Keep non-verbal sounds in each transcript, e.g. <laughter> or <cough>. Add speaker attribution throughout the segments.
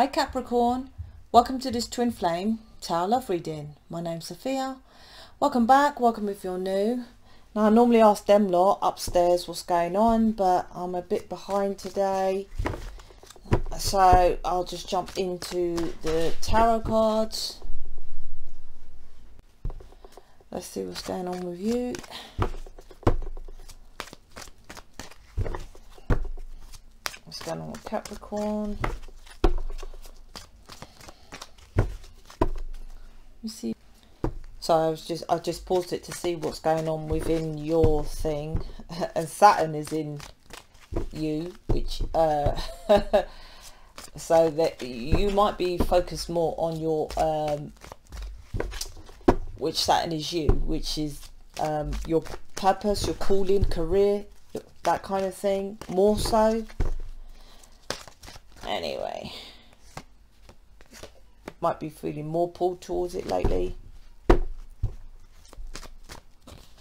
Speaker 1: Hi Capricorn, welcome to this Twin Flame Tarot Love reading. My name's Sophia. Welcome back, welcome if you're new. Now I normally ask them lot upstairs what's going on, but I'm a bit behind today. So I'll just jump into the tarot cards. Let's see what's going on with you. What's going on with Capricorn? You see. So I was just I just paused it to see what's going on within your thing, <laughs> and Saturn is in you, which uh, <laughs> so that you might be focused more on your um, which Saturn is you, which is um, your purpose, your calling, career, that kind of thing, more so. Anyway might be feeling more pulled towards it lately.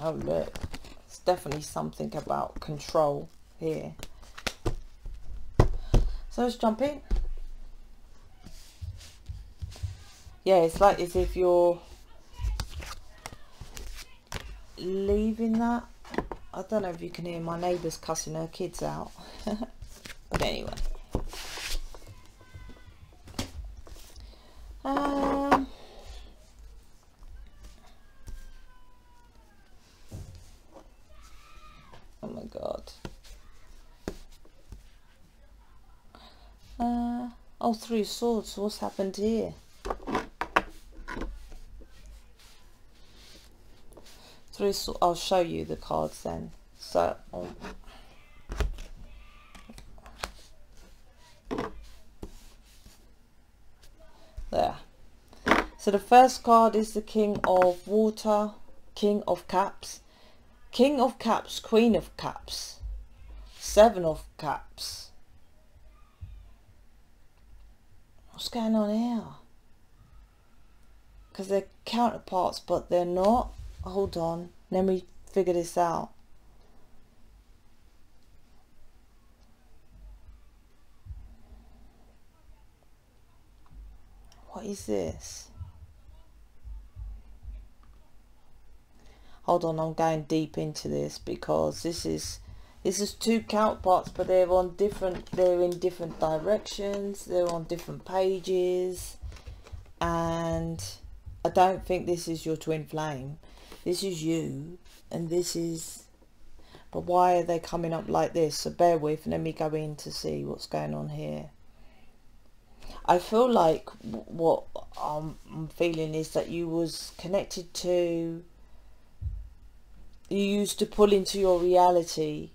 Speaker 1: Oh look, it's definitely something about control here. So let's jump in. Yeah, it's like as if you're leaving that. I don't know if you can hear my neighbours cussing her kids out. <laughs> but anyway. Um, oh my god. Uh, oh, three swords. What's happened here? Three swords. I'll show you the cards then. So, um, there so the first card is the king of water king of cups. King of cups queen of cups. Seven of cups. What's going on here? Because they're counterparts but they're not. Hold on. Let me figure this out. What is this? Hold on, I'm going deep into this because this is this is two counterparts but they're on different they're in different directions they're on different pages and I don't think this is your twin flame. This is you and this is but why are they coming up like this? So bear with and let me go in to see what's going on here. I feel like what I'm feeling is that you was connected to you used to pull into your reality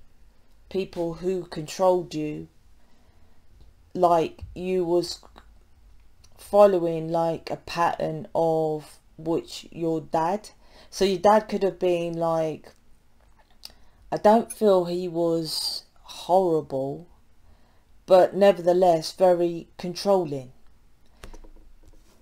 Speaker 1: people who controlled you like you was following like a pattern of which your dad so your dad could have been like I don't feel he was horrible but nevertheless very controlling.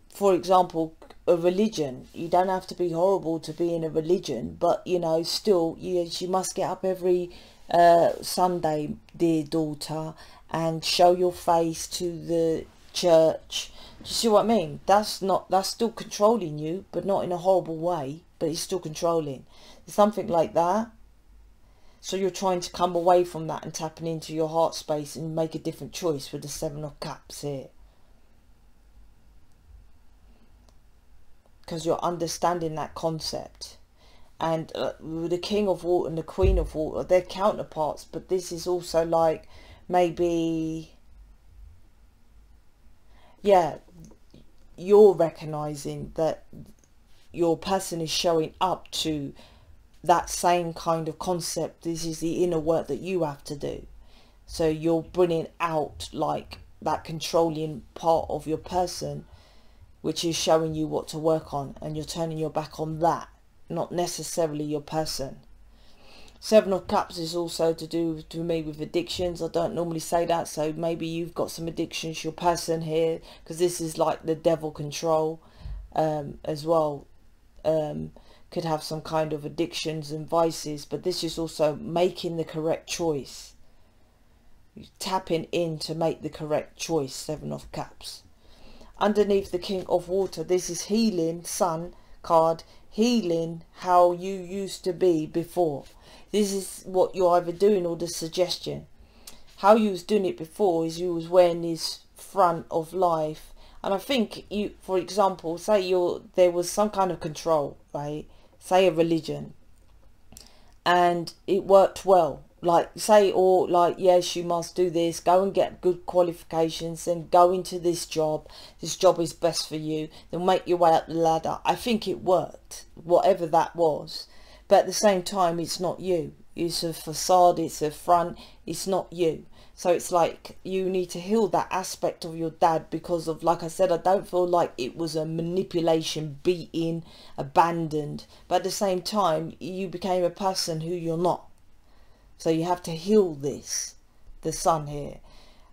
Speaker 1: For example, a religion. You don't have to be horrible to be in a religion, but you know, still, you, you must get up every uh, Sunday, dear daughter, and show your face to the church. Do you see what I mean? That's not that's still controlling you, but not in a horrible way. But it's still controlling. Something like that. So you're trying to come away from that and tapping into your heart space and make a different choice with the Seven of Cups here. Because you're understanding that concept. And uh, the King of Water and the Queen of Water, they're counterparts. But this is also like maybe... Yeah, you're recognizing that your person is showing up to that same kind of concept this is the inner work that you have to do so you're bringing out like that controlling part of your person which is showing you what to work on and you're turning your back on that not necessarily your person seven of cups is also to do to me with addictions i don't normally say that so maybe you've got some addictions your person here because this is like the devil control um, as well um, could have some kind of addictions and vices, but this is also making the correct choice. Tapping in to make the correct choice, Seven of Cups. Underneath the king of water. This is healing sun card. Healing how you used to be before. This is what you're either doing or the suggestion. How you was doing it before is you was wearing this front of life. And i think you for example say you're there was some kind of control right? Say a religion. And it worked well like say or like yes you must do this. Go and get good qualifications and go into this job. This job is best for you. Then make your way up the ladder. I think it worked whatever that was. But at the same time it's not you. It's a facade it's a front it's not you. So it's like you need to heal that aspect of your dad because of like i said i don't feel like it was a manipulation beating abandoned. But at the same time you became a person who you're not so you have to heal this, the sun here.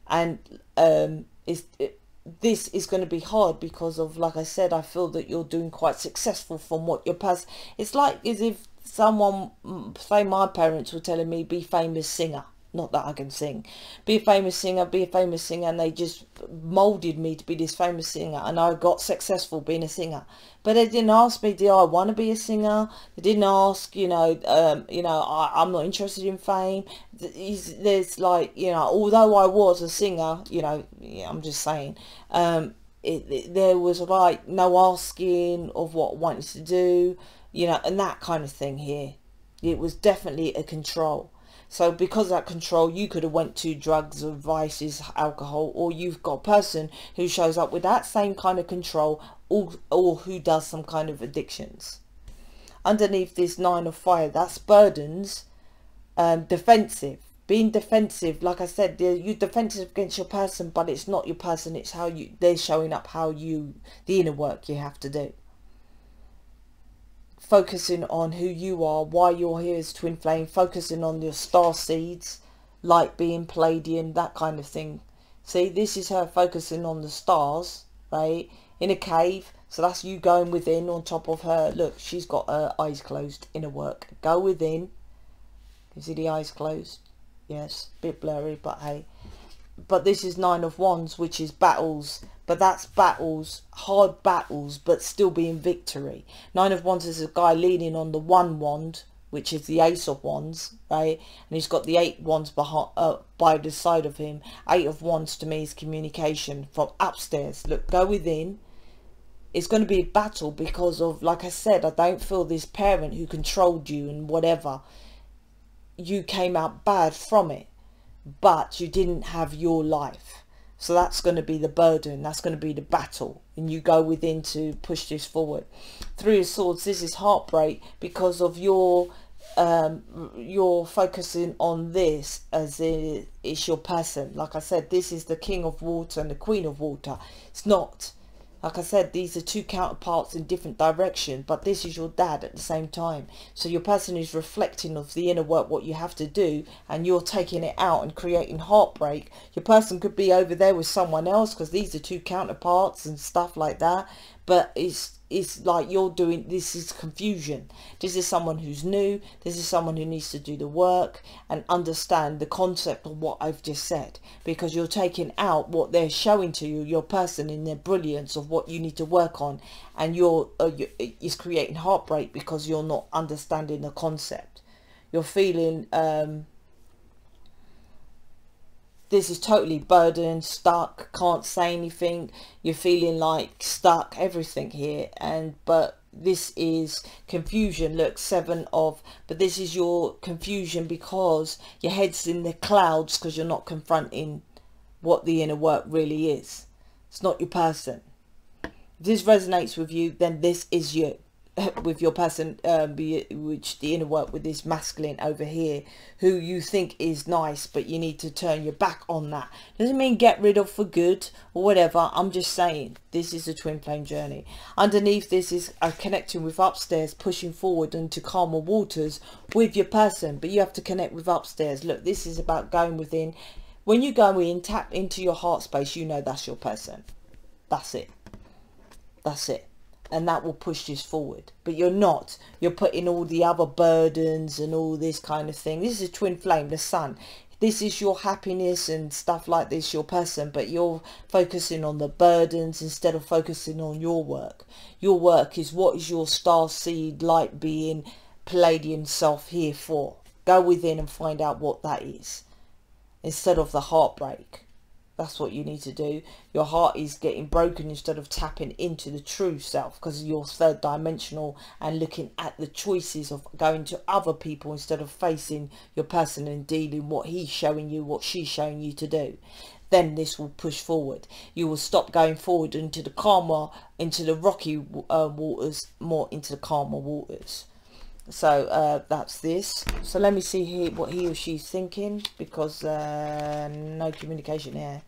Speaker 1: And um, it's, it, this is going to be hard because of, like I said, I feel that you're doing quite successful from what your past. It's like as if someone, say my parents were telling me, be famous singer not that I can sing. Be a famous singer, be a famous singer, and they just molded me to be this famous singer, and I got successful being a singer. But they didn't ask me, do I want to be a singer? They didn't ask, you know, um, you know, I, am not interested in fame. There's like, you know, although I was a singer, you know, I'm just saying, um, it, it, there was like no asking of what I wanted to do, you know, and that kind of thing here. It was definitely a control so because of that control, you could have went to drugs or vices, alcohol, or you've got a person who shows up with that same kind of control or, or who does some kind of addictions. Underneath this nine of fire, that's burdens, um, defensive. Being defensive, like I said, you're defensive against your person, but it's not your person. It's how you they're showing up, how you the inner work you have to do focusing on who you are, why you're here as twin flame, focusing on your star seeds, light being Pleiadian, that kind of thing. See, this is her focusing on the stars, right? In a cave. So that's you going within on top of her. Look, she's got her eyes closed in her work. Go within. You see the eyes closed? Yes, bit blurry, but hey. But this is Nine of Wands, which is battles but that's battles, hard battles, but still being victory. Nine of Wands is a guy leaning on the one wand, which is the Ace of Wands, right? And he's got the eight wands behind, uh, by the side of him. Eight of Wands to me is communication from upstairs. Look, go within. It's going to be a battle because of, like I said, I don't feel this parent who controlled you and whatever. You came out bad from it, but you didn't have your life so that's going to be the burden. That's going to be the battle. And you go within to push this forward. Three of Swords, this is heartbreak because of your um you're focusing on this as it's your person like i said this is the king of water and the queen of water it's not like I said, these are two counterparts in different direction, but this is your dad at the same time. So your person is reflecting of the inner work, what you have to do, and you're taking it out and creating heartbreak. Your person could be over there with someone else because these are two counterparts and stuff like that. But it's it's like you're doing this is confusion. This is someone who's new. This is someone who needs to do the work and understand the concept of what I've just said. Because you're taking out what they're showing to you your person in their brilliance of what you need to work on. And you're, uh, you're is creating heartbreak because you're not understanding the concept. You're feeling um, this is totally burdened, stuck, can't say anything, you're feeling like stuck, everything here. And but this is confusion. Look, seven of, but this is your confusion because your head's in the clouds because you're not confronting what the inner work really is. It's not your person. If this resonates with you, then this is you. <laughs> with your person, um, be which the inner work with this masculine over here, who you think is nice, but you need to turn your back on that. Doesn't mean get rid of for good or whatever. I'm just saying this is a twin flame journey. Underneath this is a connecting with upstairs, pushing forward into calmer waters with your person, but you have to connect with upstairs. Look, this is about going within. When you go in, tap into your heart space, you know that's your person. That's it. That's it and that will push this forward. But you're not. You're putting all the other burdens and all this kind of thing. This is a twin flame the sun. This is your happiness and stuff like this your person but you're focusing on the burdens instead of focusing on your work. Your work is what is your star seed light being Pleiadian self here for? Go within and find out what that is instead of the heartbreak that's what you need to do. Your heart is getting broken instead of tapping into the true self because you're third dimensional and looking at the choices of going to other people instead of facing your person and dealing what he's showing you, what she's showing you to do. Then this will push forward. You will stop going forward into the calmer, into the rocky uh, waters, more into the calmer waters so uh, that's this so let me see here what he or she's thinking because uh, no communication here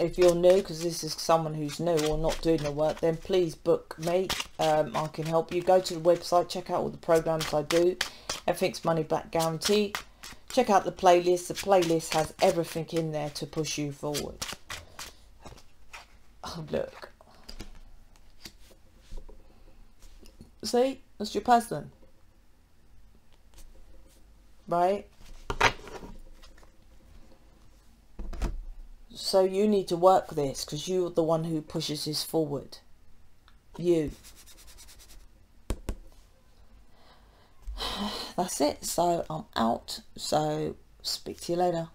Speaker 1: if you're new because this is someone who's new or not doing the work then please book me. Um, I can help you. Go to the website check out all the programs I do. Everything's money back guarantee. Check out the playlist. The playlist has everything in there to push you forward. Oh look. See? That's your person. Right So you need to work this because you're the one who pushes this forward. You. <sighs> That's it. So I'm out. So speak to you later.